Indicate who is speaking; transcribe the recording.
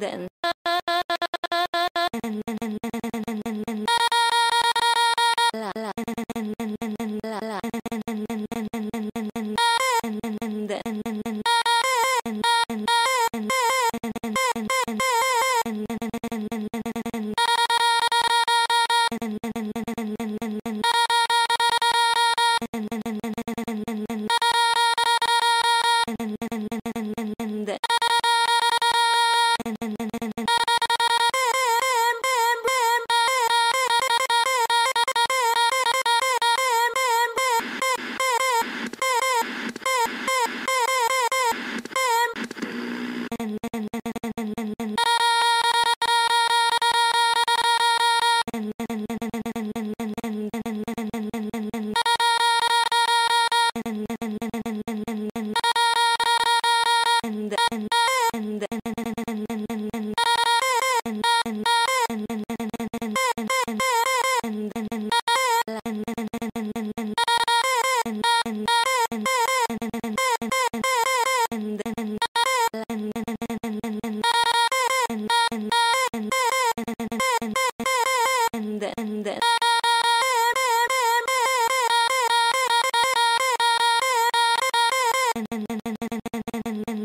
Speaker 1: dance dance la la la la and and then and then and then and then and then and then